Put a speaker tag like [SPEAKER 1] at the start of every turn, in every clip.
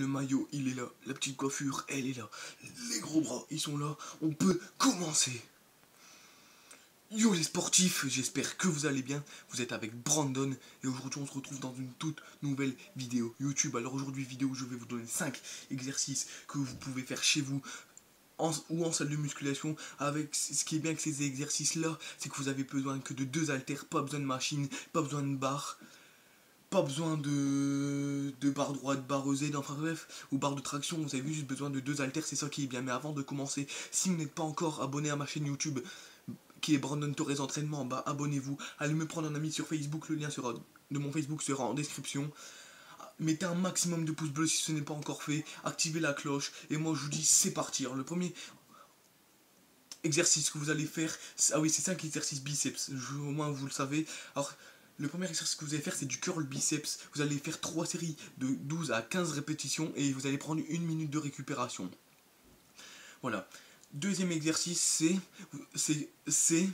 [SPEAKER 1] Le maillot, il est là. La petite coiffure, elle est là. Les gros bras, ils sont là. On peut commencer. Yo les sportifs, j'espère que vous allez bien. Vous êtes avec Brandon et aujourd'hui on se retrouve dans une toute nouvelle vidéo YouTube. Alors aujourd'hui vidéo, je vais vous donner 5 exercices que vous pouvez faire chez vous ou en salle de musculation avec ce qui est bien que ces exercices là c'est que vous avez besoin que de deux haltères pas besoin de machine pas besoin de barre pas besoin de, de barre droite, barre Z, enfin bref, ou barre de traction, vous avez juste besoin de deux haltères, c'est ça qui est bien. Mais avant de commencer, si vous n'êtes pas encore abonné à ma chaîne YouTube, qui est Brandon Torres Entraînement, bah abonnez-vous, allez me prendre un ami sur Facebook, le lien sera, de mon Facebook sera en description. Mettez un maximum de pouces bleus si ce n'est pas encore fait, activez la cloche, et moi je vous dis c'est parti. le premier exercice que vous allez faire, ah oui c'est 5 exercices biceps, au moins vous le savez. Alors le premier exercice que vous allez faire, c'est du curl biceps. Vous allez faire 3 séries de 12 à 15 répétitions et vous allez prendre une minute de récupération. Voilà. Deuxième exercice, c'est c'est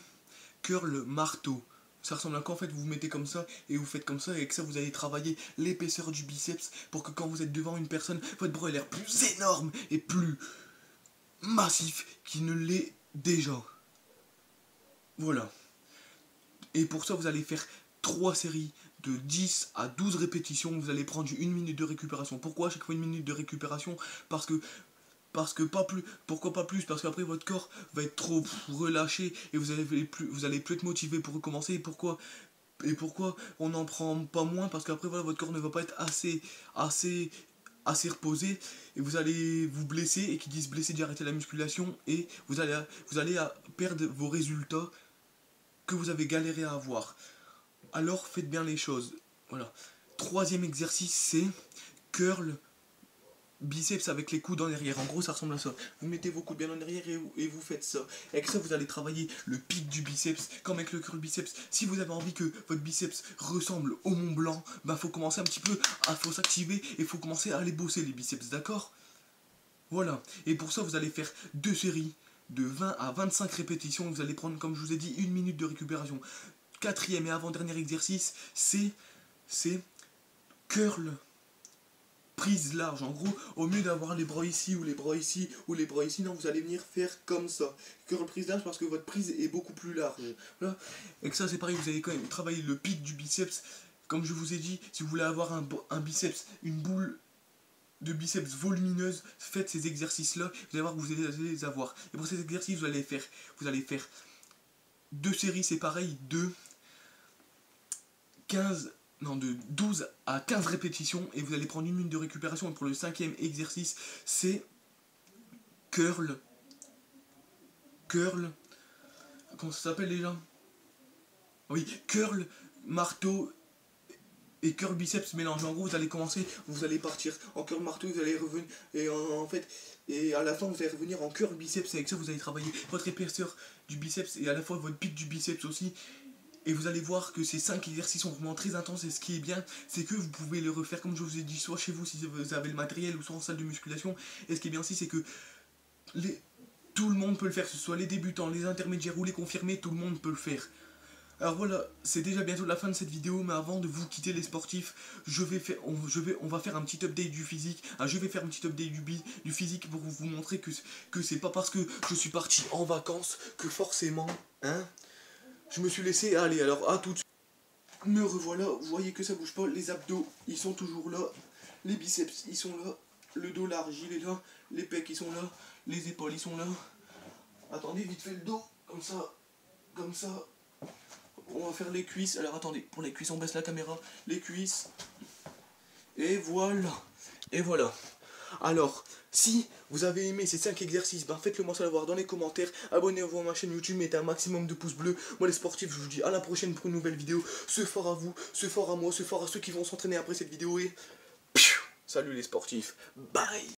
[SPEAKER 1] curl marteau. Ça ressemble à quoi en fait? Vous vous mettez comme ça et vous faites comme ça et avec ça vous allez travailler l'épaisseur du biceps pour que quand vous êtes devant une personne, votre bras ait l'air plus énorme et plus massif qu'il ne l'est déjà. Voilà. Et pour ça vous allez faire 3 séries de 10 à 12 répétitions, vous allez prendre une minute de récupération. Pourquoi chaque fois une minute de récupération? Parce que parce que pas plus pourquoi pas plus? Parce qu'après votre corps va être trop relâché et vous allez plus vous allez plus être motivé pour recommencer. Et pourquoi et pourquoi on n'en prend pas moins? Parce qu'après voilà votre corps ne va pas être assez assez assez reposé et vous allez vous blesser et qui disent blesser d'arrêter la musculation et vous allez vous allez perdre vos résultats que vous avez galéré à avoir alors faites bien les choses. Voilà. Troisième exercice, c'est curl biceps avec les coudes en arrière. En gros, ça ressemble à ça. Vous mettez vos coudes bien en arrière et vous, faites ça. Avec ça, vous allez travailler le pic du biceps, comme avec le curl biceps. Si vous avez envie que votre biceps ressemble au Mont Blanc, bah faut commencer un petit peu, à faut s'activer et faut commencer à aller bosser les biceps, d'accord? Voilà. Et pour ça, vous allez faire deux séries de 20 à 25 répétitions. Vous allez prendre, comme je vous ai dit, une minute de récupération quatrième et avant-dernier exercice, c'est c'est curl prise large. En gros, au mieux d'avoir les bras ici ou les bras ici ou les bras ici, non, vous allez venir faire comme ça. Curl prise large parce que votre prise est beaucoup plus large. Et que ça, c'est pareil, vous allez quand même travailler le pic du biceps. Comme je vous ai dit, si vous voulez avoir un, un biceps, une boule de biceps volumineuse, faites ces exercices-là, vous allez voir que vous allez les avoir. Et pour ces exercices, vous allez faire, vous allez faire deux séries, c'est pareil, de 15, non, de 12 à 15 répétitions et vous allez prendre une minute de récupération. Et pour le cinquième exercice, c'est curl. Curl. Comment ça s'appelle déjà? Oui, curl, marteau et curl biceps mélange. En gros, vous allez commencer, vous allez partir en curl marteau, vous allez revenir et en, fait et à la fin vous allez revenir en curl biceps. Et avec ça, vous allez travailler votre épaisseur du biceps et à la fois votre pic du biceps aussi. Et vous allez voir que ces 5 exercices sont vraiment très intenses et ce qui est bien, c'est que vous pouvez les refaire comme je vous ai dit, soit chez vous si vous avez le matériel ou soit en salle de musculation. Et ce qui est bien aussi, c'est que tout le monde peut le faire, que ce soit les débutants, les intermédiaires ou les confirmés, tout le monde peut le faire. Alors voilà, c'est déjà bientôt la fin de cette vidéo, mais avant de vous quitter les sportifs, je vais faire, on, va faire un petit update du physique. Ah, je vais faire un petit update du, du physique pour vous montrer que, que c'est pas parce que je suis parti en vacances que forcément, hein, je me suis laissé aller, alors à tout de suite. Me revoilà, vous voyez que ça bouge pas, les abdos, ils sont toujours là, les biceps, ils sont là, le dos large, il est là, les pecs, ils sont là, les épaules, ils sont là. Attendez, vite fait le dos, comme ça, comme ça. On va faire les cuisses, alors attendez, pour les cuisses, on baisse la caméra, les cuisses. Et voilà, et voilà. Alors, si vous avez aimé ces 5 exercices, ben faites-le moi savoir dans les commentaires. Abonnez-vous à ma chaîne YouTube, mettez un maximum de pouces bleus. Moi les sportifs, je vous dis à la prochaine pour une nouvelle vidéo. Ce fort à vous, ce fort à moi, ce fort à ceux qui vont s'entraîner après cette vidéo et... Salut les sportifs, bye